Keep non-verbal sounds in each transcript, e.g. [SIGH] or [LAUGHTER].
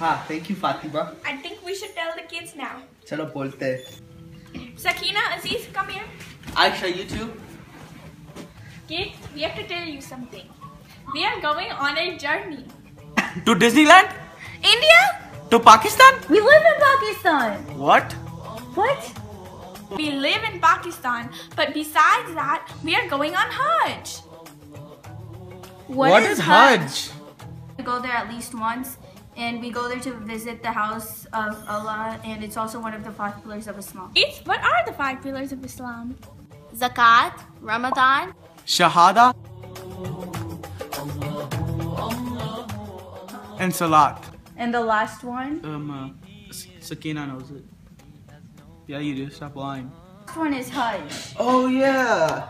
हाँ thank you Fatima. I think we should tell the kids now. चलो बोलते हैं. Sakina, Aziz, come here. Aisha, you too. Kids, we have to tell you something. We are going on a journey. To Disneyland? India? To Pakistan? We live in Pakistan. What? What? We live in Pakistan, but besides that, we are going on Hajj. what is Hajj? We go there at least once, and we go there to visit the house of Allah, and it's also one of the five pillars of Islam. Kids, what are the five pillars of Islam? Zakat, Ramadan, Shahada? And Salat. and the last one. Um, uh, Sakina knows it. Yeah, you do. Stop lying. Last one is Hajj. Oh yeah.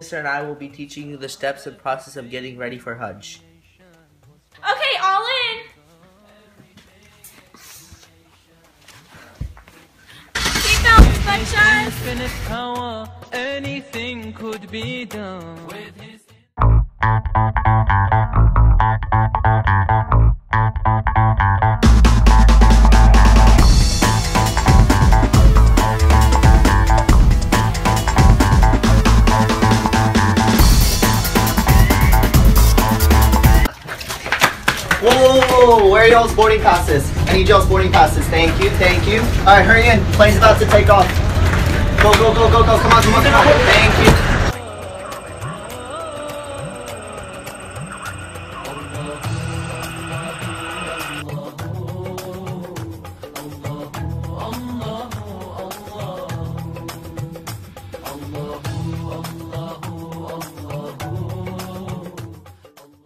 Sister and I will be teaching you the steps and process of getting ready for Hajj. Infinite power, anything could be done. Whoa, whoa, whoa, where are y'all's boarding passes? I need y'all's boarding passes. Thank you, thank you. All right, hurry in. Plane's about to take off. Go, go, go, go, go. Come on, come on, come on. Thank you.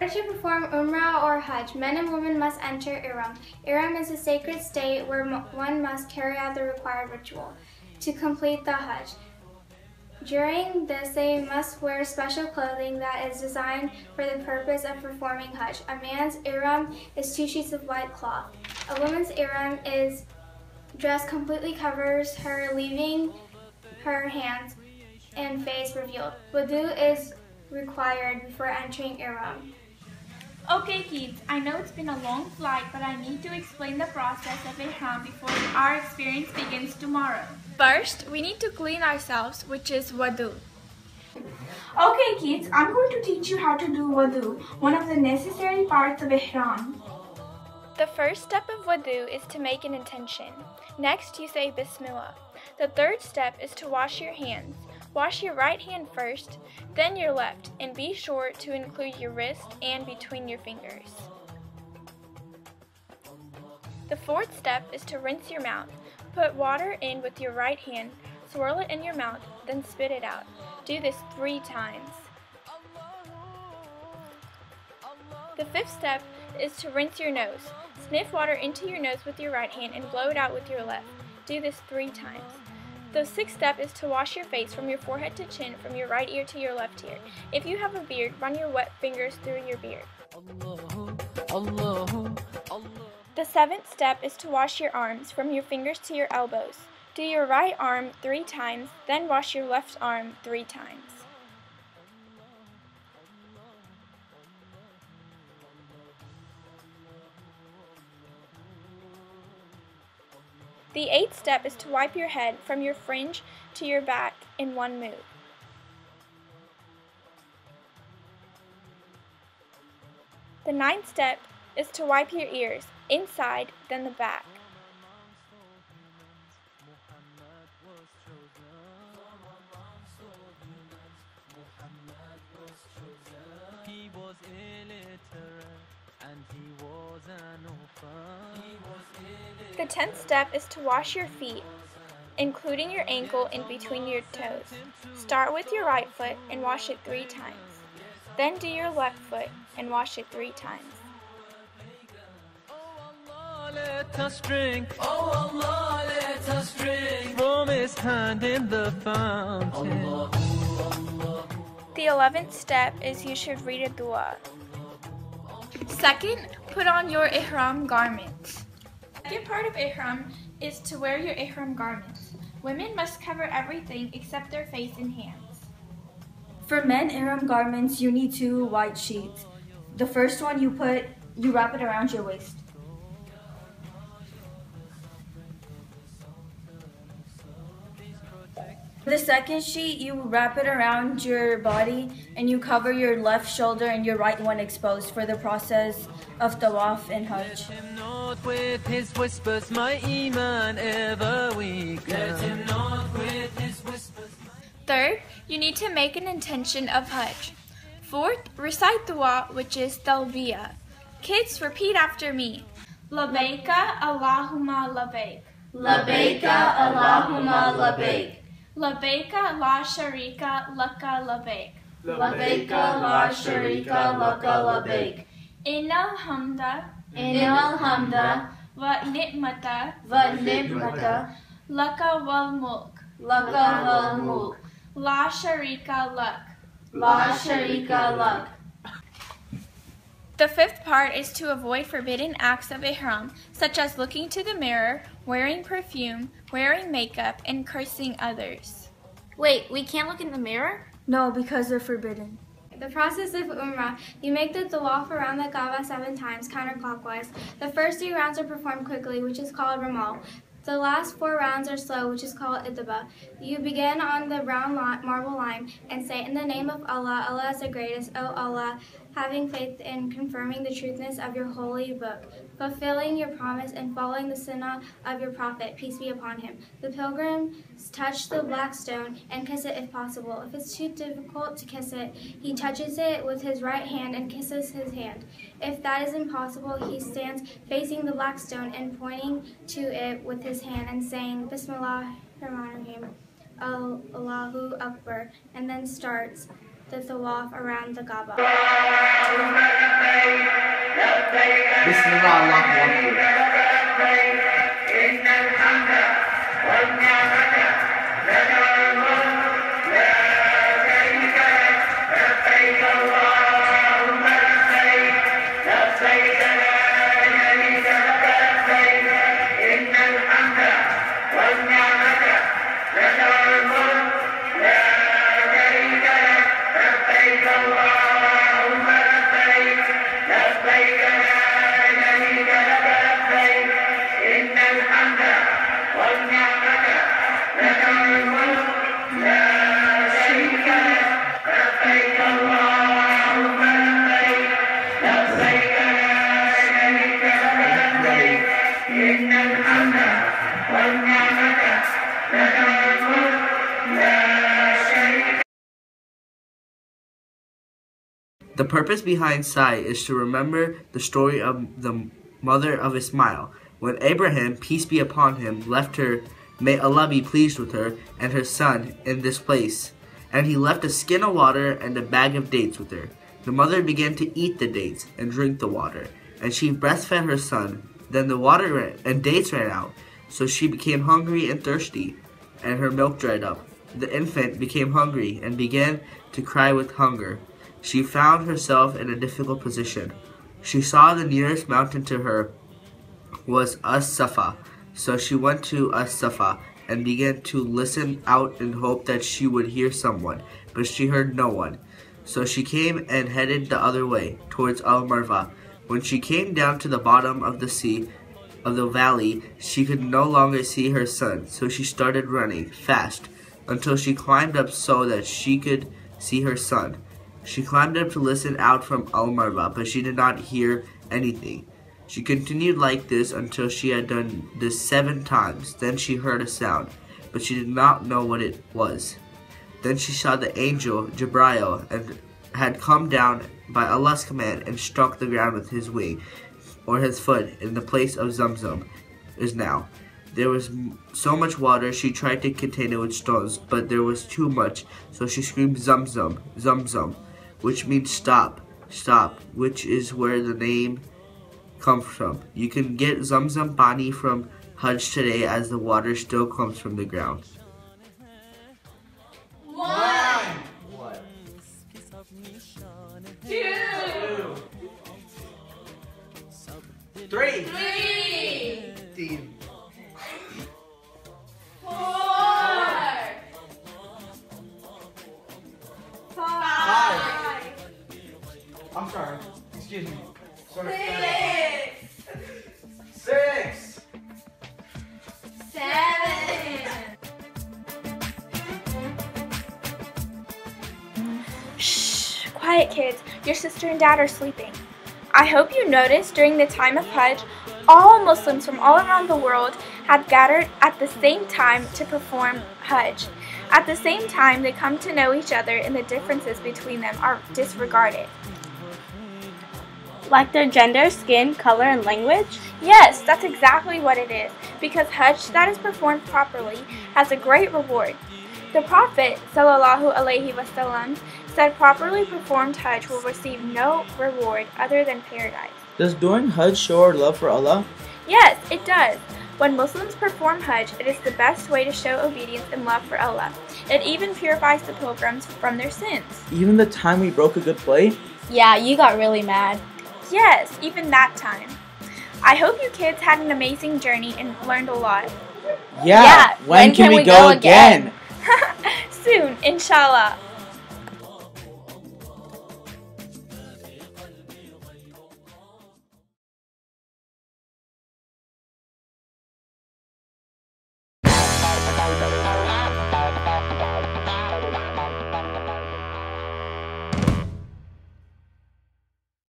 order to perform Umrah or Hajj, men and women must enter Ihram. Ihram is a sacred state where one must carry out the required ritual to complete the Hajj. During this, they must wear special clothing that is designed for the purpose of performing Hajj. A man's Ihram is two sheets of white cloth. A woman's Ihram is dress completely covers her, leaving her hands and face revealed. Wudu is required before entering Ihram. Okay, kids, I know it's been a long flight, but I need to explain the process of Ihram before our experience begins tomorrow. First, we need to clean ourselves, which is wudu. Okay, kids, I'm going to teach you how to do wudu, one of the necessary parts of Ihram. The first step of wudu is to make an intention. Next, you say Bismillah. The third step is to wash your hands. Wash your right hand first, then your left, and be sure to include your wrist and between your fingers. The fourth step is to rinse your mouth. Put water in with your right hand, swirl it in your mouth, then spit it out. Do this three times. The fifth step is to rinse your nose. Sniff water into your nose with your right hand and blow it out with your left. Do this three times. The sixth step is to wash your face from your forehead to chin, from your right ear to your left ear. If you have a beard, run your wet fingers through your beard. The seventh step is to wash your arms from your fingers to your elbows. Do your right arm three times, then wash your left arm three times. The eighth step is to wipe your head from your fringe to your back in one move. The ninth step is to wipe your ears, inside, then the back. And he was The tenth step is to wash your feet, including your ankle and between your toes. Start with your right foot and wash it three times. Then do your left foot and wash it three times. Let us drink. Oh Allah, let us drink from His hand in the fountain. The eleventh step is you should read a dua. Second, put on your ihram garments. Second part of ihram is to wear your ihram garments. Women must cover everything except their face and hands. For men Ihram garments, you need two white sheets. The first one you put, you wrap it around your waist. The second sheet, you wrap it around your body and you cover your left shoulder and your right one exposed for the process of tawaf and hajj. him not with his whispers, my iman ever weaken. Let him not with his whispers. Third, you need to make an intention of Hajj. Fourth, recite dua, which is talbiyah. Kids, repeat after me. Labaika Allahumma labaik. Labaika Allahumma labaik. Labaika la sharika laka labaik. Labaika la sharika laka labaik. Innal hamda Innal hamda wa ni'mata wa ni'mata laka wal mulk. laka wal mulk. La sharika lak. La sharika lak. The fifth part is to avoid forbidden acts of ihram, such as looking to the mirror, wearing perfume, wearing makeup, and cursing others. Wait, we can't look in the mirror? No, because they're forbidden. The process of Umrah. You make the tawaf around the Kaaba seven times, counterclockwise. The first three rounds are performed quickly, which is called Ramal. The last four rounds are slow, which is called Idaba. You begin on the li- marble line and say, In the name of Allah, Allah is the greatest, O Allah, having faith in confirming the truthness of your holy book, fulfilling your promise and following the sunnah of your prophet, peace be upon him. The pilgrims touch the black stone and kiss it if possible. If it's too difficult to kiss it, he touches it with his right hand and kisses his hand. If that is impossible, he stands facing the black stone and pointing to it with his hand and saying, Bismillah Rahim, Allahu Akbar, and then starts the tawaf around the Kaaba. Bismillah, Allahu Akbar. The purpose behind Sai is to remember the story of the mother of Ismail. When Abraham, peace be upon him, left her, may Allah be pleased with her, and her son in this place. And he left a skin of water and a bag of dates with her. The mother began to eat the dates and drink the water, and she breastfed her son. Then the water ran, and dates ran out, so she became hungry and thirsty, and her milk dried up. The infant became hungry and began to cry with hunger. She found herself in a difficult position. She saw the nearest mountain to her was As-Safa, so she went to As-Safa and began to listen out in hope that she would hear someone, but she heard no one. So she came and headed the other way, towards Al-Marva. When she came down to the bottom of the sea, of the valley, she could no longer see her son, so she started running fast until she climbed up so that she could see her son. She climbed up to listen out from Al Marva, but she did not hear anything. She continued like this until she had done this seven times. Then she heard a sound, but she did not know what it was. Then she saw the angel Jibrail and had come down by Allah's command and struck the ground with his wing or his foot in the place of Zamzam is now. There was so much water she tried to contain it with stones, but there was too much, so she screamed Zamzam, Zamzam, which means stop, stop, which is where the name comes from. You can get Zamzam Pani from Hajj today as the water still comes from the ground. Three. Team. Five. I'm sorry. Excuse me. Sorry. Six. Six. Seven. Shh. Quiet, kids. Your sister and dad are sleeping. I hope you noticed during the time of Hajj, all Muslims from all around the world have gathered at the same time to perform Hajj. At the same time, they come to know each other and the differences between them are disregarded. Like their gender, skin, color, and language? Yes, that's exactly what it is, because Hajj that is performed properly has a great reward. The Prophet sallallahu wasallam said properly performed Hajj will receive no reward other than paradise. Does doing Hajj show our love for Allah? Yes, it does. When Muslims perform Hajj, it is the best way to show obedience and love for Allah. It even purifies the pilgrims from their sins. Even the time we broke a good plate? Yeah, you got really mad. Yes, even that time. I hope you kids had an amazing journey and learned a lot. Yeah, Yeah, when, can, we, go, again? [LAUGHS] Soon, inshallah.